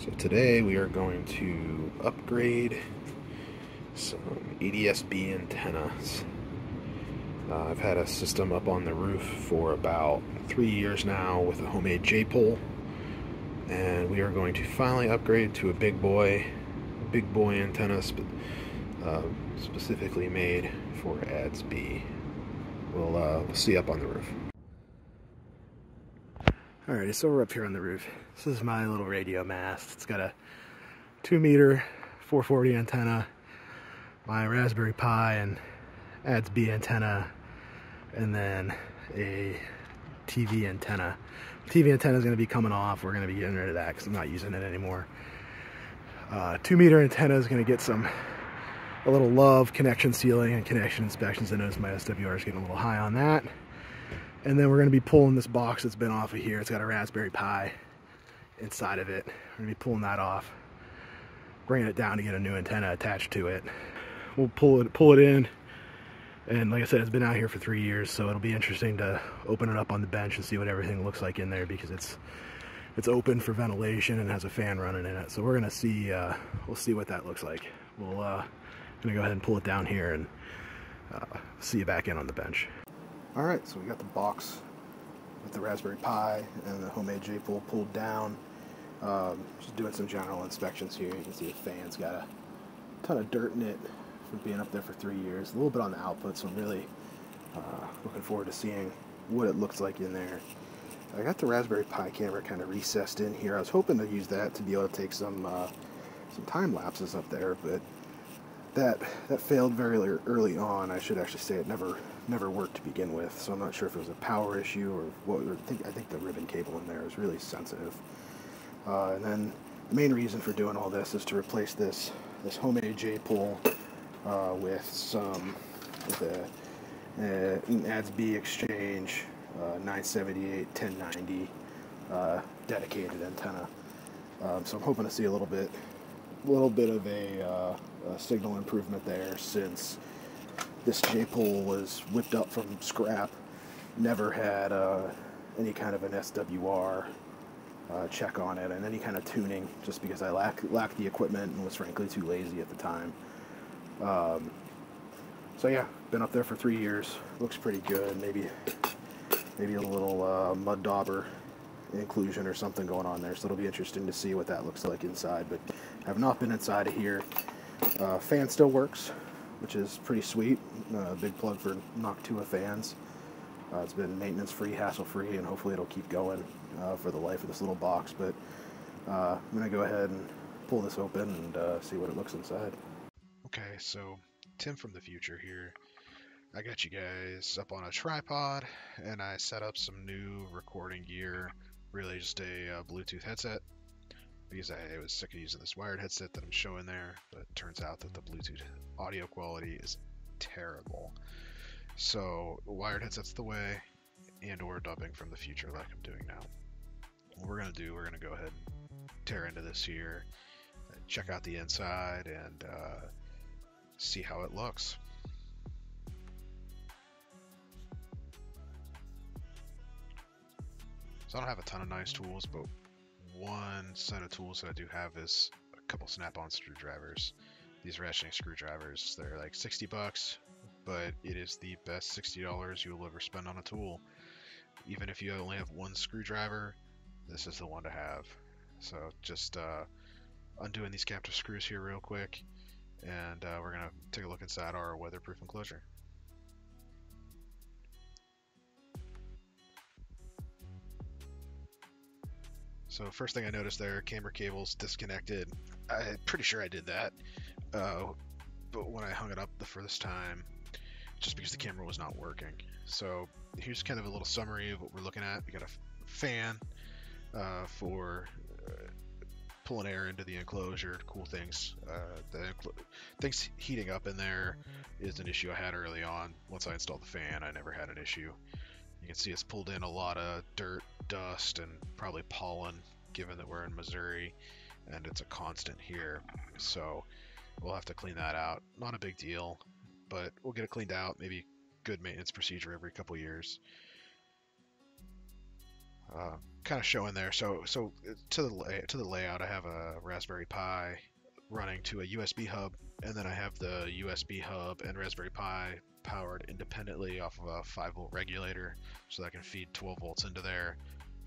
So today we are going to upgrade some ADS-B antennas. Uh, I've had a system up on the roof for about three years now with a homemade J-pole and we are going to finally upgrade to a big boy big boy antenna uh, specifically made for ADS-B. We'll, uh, we'll see up on the roof. Alright, so we're up here on the roof. This is my little radio mast. It's got a 2 meter 440 antenna, my Raspberry Pi and ADS-B antenna, and then a TV antenna. TV antenna is going to be coming off. We're going to be getting rid of that because I'm not using it anymore. Uh, 2 meter antenna is going to get some a little love connection sealing and connection inspections. I noticed my SWR is getting a little high on that. And then we're going to be pulling this box that's been off of here. It's got a Raspberry Pi inside of it. We're to be pulling that off, bringing it down to get a new antenna attached to it. We'll pull it, pull it in. And like I said, it's been out here for three years, so it'll be interesting to open it up on the bench and see what everything looks like in there because it's it's open for ventilation and has a fan running in it. So we're gonna see, uh, we'll see what that looks like. We'll uh, gonna go ahead and pull it down here and uh, see you back in on the bench. All right, so we got the box with the Raspberry Pi and the homemade J-pole pulled down. Um, just doing some general inspections here. You can see the fan's got a ton of dirt in it from being up there for three years. A little bit on the output, so I'm really uh, looking forward to seeing what it looks like in there. I got the Raspberry Pi camera kind of recessed in here. I was hoping to use that to be able to take some uh, some time lapses up there, but that that failed very early on. I should actually say it never never worked to begin with, so I'm not sure if it was a power issue or what. I think I think the ribbon cable in there is really sensitive. Uh, and then the main reason for doing all this is to replace this this homemade J-pole uh, with some with a, uh, an ADS-B exchange uh, 978 1090 uh, dedicated antenna. Um, so I'm hoping to see a little bit a little bit of a, uh, a signal improvement there since this J-pole was whipped up from scrap, never had uh, any kind of an SWR uh, check on it and any kind of tuning just because I lack, lacked the equipment and was frankly too lazy at the time. Um, so yeah, been up there for three years. Looks pretty good. Maybe maybe a little uh, mud dauber inclusion or something going on there. So it'll be interesting to see what that looks like inside. But have not been inside of here. Uh, fan still works, which is pretty sweet. Uh, big plug for Noctua fans. Uh, it's been maintenance free, hassle free, and hopefully it'll keep going uh, for the life of this little box. But uh, I'm going to go ahead and pull this open and uh, see what it looks inside. Okay, so Tim from the future here. I got you guys up on a tripod and I set up some new recording gear, really just a uh, Bluetooth headset because I was sick of using this wired headset that I'm showing there, but it turns out that the Bluetooth audio quality is terrible. So wired headset's the way, and or dubbing from the future like I'm doing now. What we're gonna do, we're gonna go ahead and tear into this here, check out the inside, and uh, see how it looks. So I don't have a ton of nice tools, but one set of tools that I do have is a couple snap-on screwdrivers. These ratcheting screwdrivers, they're like 60 bucks, but it is the best $60 you will ever spend on a tool. Even if you only have one screwdriver, this is the one to have. So just uh, undoing these captive screws here real quick, and uh, we're going to take a look inside our weatherproof enclosure. So first thing I noticed there, camera cables disconnected. I'm pretty sure I did that. Uh, but when I hung it up the first time, just because the camera was not working. So here's kind of a little summary of what we're looking at. We got a fan uh, for uh, pulling air into the enclosure cool things. Uh, the things heating up in there is an issue I had early on. Once I installed the fan, I never had an issue. Can see it's pulled in a lot of dirt, dust, and probably pollen, given that we're in Missouri and it's a constant here. So we'll have to clean that out. Not a big deal, but we'll get it cleaned out. Maybe good maintenance procedure every couple years. Uh, kind of showing there. So so to the to the layout, I have a Raspberry Pi running to a USB hub, and then I have the USB hub and Raspberry Pi powered independently off of a 5 volt regulator, so that I can feed 12 volts into there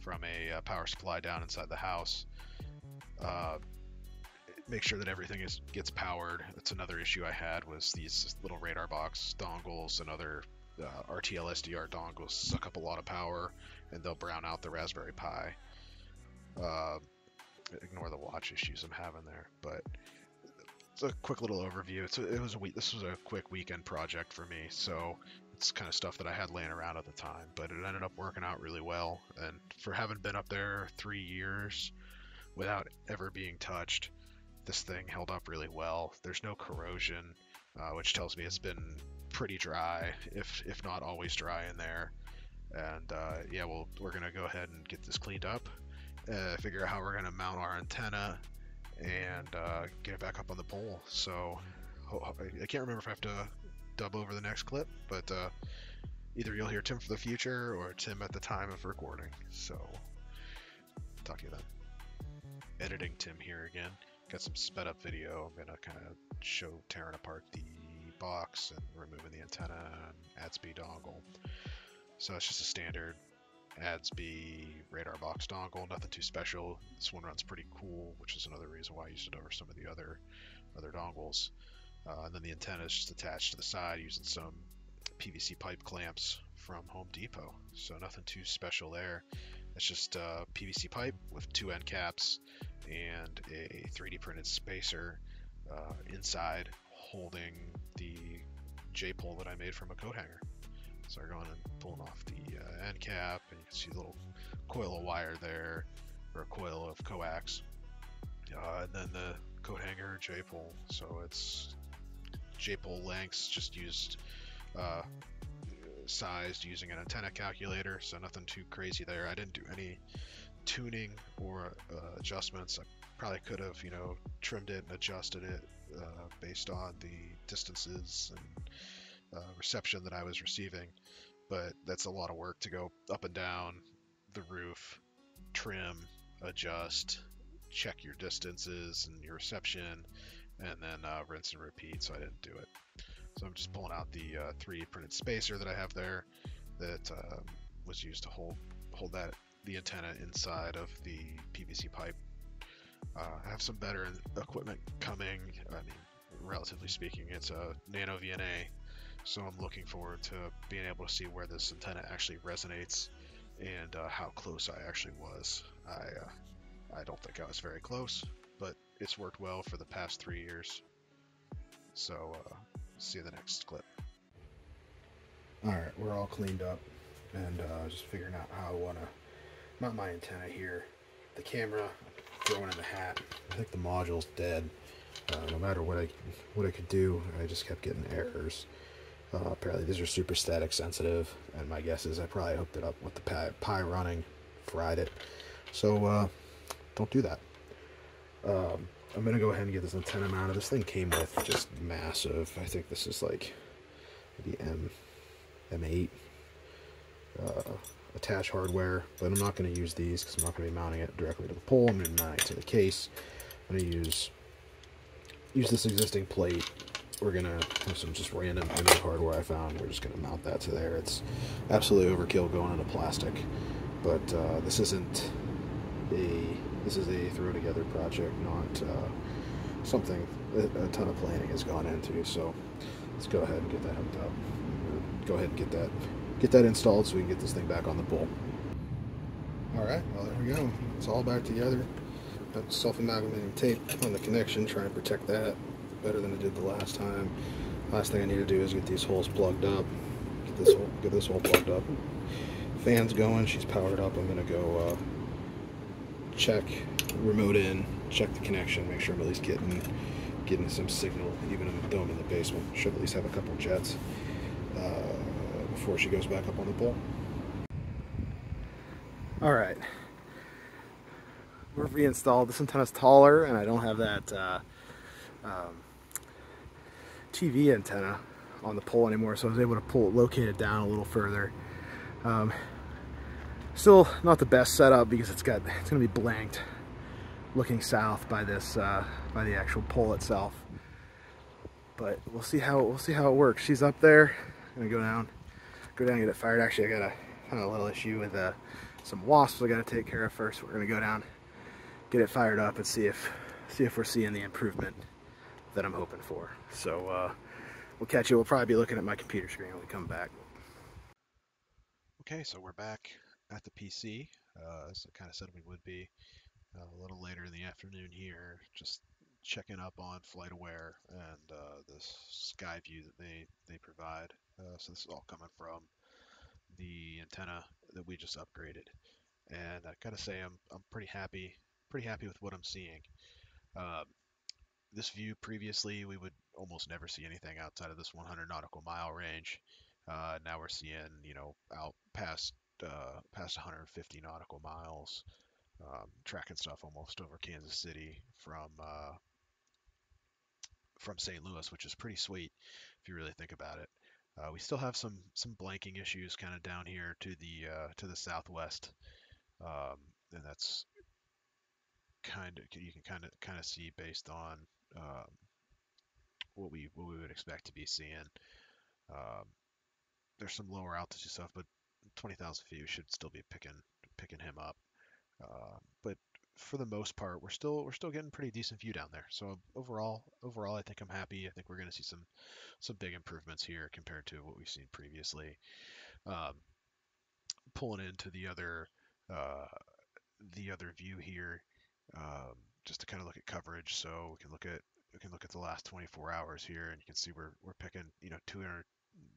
from a uh, power supply down inside the house. Uh, make sure that everything is gets powered. That's another issue I had was these little RadarBox dongles and other uh, RTL SDR dongles suck up a lot of power and they'll brown out the Raspberry Pi. Uh, ignore the watch issues I'm having there, but a quick little overview. It's a, it was a week. This was a quick weekend project for me, so it's kind of stuff that I had laying around at the time. But it ended up working out really well, and for having been up there three years without ever being touched, this thing held up really well. There's no corrosion, uh, which tells me it's been pretty dry, if if not always dry in there. And uh, yeah, well, we're gonna go ahead and get this cleaned up, uh, figure out how we're gonna mount our antenna, and uh, get it back up on the pole. So I can't remember if I have to dub over the next clip, but uh, either you'll hear Tim for the future or Tim at the time of recording. So talk to you then. Editing Tim here again. Got some sped up video. I'm gonna kind of show tearing apart the box and removing the antenna and ADS-B dongle. So it's just a standard ADS-B RadarBox dongle, nothing too special. This one runs pretty cool, which is another reason why I used it over some of the other other dongles. Uh, and then the antenna is just attached to the side using some PVC pipe clamps from Home Depot. So nothing too special there. It's just a PVC pipe with two end caps and a 3D printed spacer uh, inside holding the J pole that I made from a coat hanger. I'm going and pulling off the uh, end cap, and you can see a little coil of wire there, or a coil of coax, uh, and then the coat hanger J pole. So it's J pole lengths, just used uh, sized using an antenna calculator, so nothing too crazy there. I didn't do any tuning or uh, adjustments. I probably could have, you know, trimmed it and adjusted it uh, based on the distances and uh, reception that I was receiving. But that's a lot of work to go up and down the roof, trim, adjust, check your distances and your reception, and then uh, rinse and repeat. So I didn't do it. So I'm just pulling out the uh, 3D printed spacer that I have there that um, was used to hold hold that the antenna inside of the PVC pipe. Uh, I have some better equipment coming. I mean, relatively speaking, it's a Nano VNA, so I'm looking forward to being able to see where this antenna actually resonates and uh, how close I actually was. I uh, I don't think I was very close, but it's worked well for the past three years. So uh, see the next clip. All right, we're all cleaned up and uh, just figuring out how I want to mount my antenna here. The camera, throwing in the hat. I think the module's dead. Uh, no matter what I what I could do, I just kept getting errors. Uh, apparently these are super static sensitive, and my guess is I probably hooked it up with the Pi, Pi running, fried it. So uh, don't do that. Um, I'm gonna go ahead and get this antenna mounted. This thing came with just massive. I think this is like maybe M M8 uh, attach hardware, but I'm not going to use these because I'm not going to be mounting it directly to the pole. I'm going to mount it to the case. I'm going to use use this existing plate. We're to have some just random image hardware I found. We're just to mount that to there. It's absolutely overkill going into plastic, but uh, this isn't a this is a throw together project, not uh, something a, ton of planning has gone into. So let's go ahead and get that hooked up. Go ahead and get that get that installed so we can get this thing back on the pole. All right, well there we go. It's all back together. Self-amalgamating tape on the connection, trying to protect that better than I did the last time. Last thing I need to do is get these holes plugged up. Get this hole, get this hole plugged up. Fan's going. She's powered up. I'm gonna go uh, check remote in, check the connection, make sure I'm at least getting getting some signal, even the dome in the basement. Should at least have a couple jets. Uh, before she goes back up on the pole. All right. We're reinstalled. This antenna's taller and I don't have that uh, um, TV antenna on the pole anymore, so I was able to pull it, locate it down a little further. Um, Still not the best setup because it's got it's gonna be blanked looking south by this uh, by the actual pole itself. But we'll see how we'll see how it works. She's up there. I'm gonna go down, go down and get it fired. Actually, I got a kind of a little issue with uh, some wasps I gotta take care of first. We're gonna go down, get it fired up, and see if see if we're seeing the improvement that I'm hoping for. So uh, we'll catch you. We'll probably be looking at my computer screen when we come back. Okay, so we're back at the PC, uh, as I kind of said we would be uh, a little later in the afternoon here, just checking up on FlightAware and uh, this sky view that they, they provide. Uh, so this is all coming from the antenna that we just upgraded. And I gotta say, I'm, I'm pretty happy, pretty happy with what I'm seeing. Um, this view previously, we would almost never see anything outside of this 100 nautical mile range. Uh, now we're seeing, you know, out past uh, past 150 nautical miles, um, tracking stuff almost over Kansas City from uh, from St. Louis, which is pretty sweet if you really think about it. Uh, we still have some some blanking issues kind of down here to the uh, to the southwest, um, and that's kind of you can kind of kind of see based on um, what we what we would expect to be seeing. Um, there's some lower altitude stuff, but 20,000 feet should still be picking picking him up. Uh, but for the most part, we're still we're still getting pretty decent view down there. So overall, overall, I think I'm happy. I think we're going to see some some big improvements here compared to what we've seen previously. Um, pulling into the other uh, the other view here, um, just to kind of look at coverage. So we can look at we can look at the last 24 hours here, and you can see we're we're picking you know 200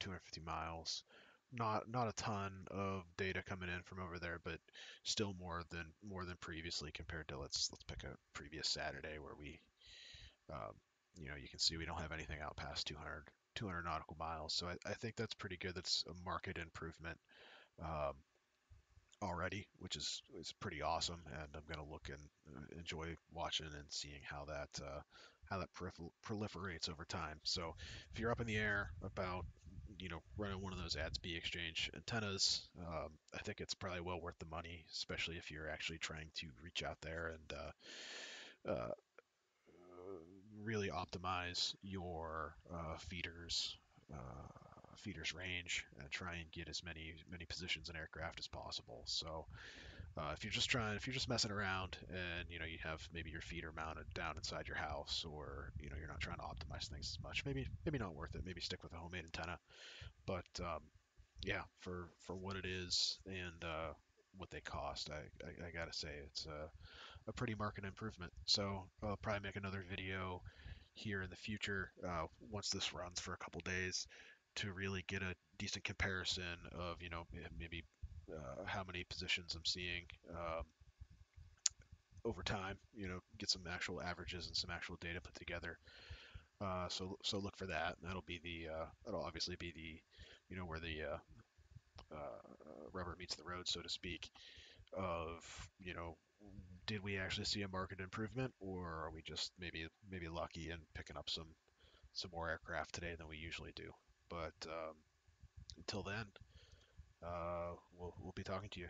250 miles. Not not a ton of data coming in from over there, but still more than more than previously compared to let's let's pick a previous Saturday where we, um, you know, you can see we don't have anything out past 200 200 nautical miles. So I, I think that's pretty good. That's a market improvement. Um, already, which is is pretty awesome. And I'm gonna look and uh, enjoy watching and seeing how that uh, how that proliferates over time. So if you're up in the air about you know running one of those ADS-B exchange antennas, um, I think it's probably well worth the money, especially if you're actually trying to reach out there and uh, uh, really optimize your uh, feeders uh, feeder's range and try and get as many many positions in aircraft as possible. So uh, if you're just trying, if you're just messing around and you know you have maybe your feeder mounted down inside your house, or you know you're not trying to optimize things as much, maybe maybe not worth it. Maybe stick with a homemade antenna. But um, yeah, for for what it is and uh, what they cost, I, I, I gotta say it's a, a pretty market improvement. So I'll probably make another video here in the future uh, once this runs for a couple days to really get a decent comparison of you know maybe uh, how many positions I'm seeing um, over time. You know, get some actual averages and some actual data put together. Uh, so so look for that. That'll be the uh, that'll obviously be the you know where the uh, uh, rubber meets the road, so to speak. Of you know, did we actually see a market improvement, or are we just maybe maybe lucky and picking up some some more aircraft today than we usually do? But um, until then, uh, we'll, we'll be talking to you.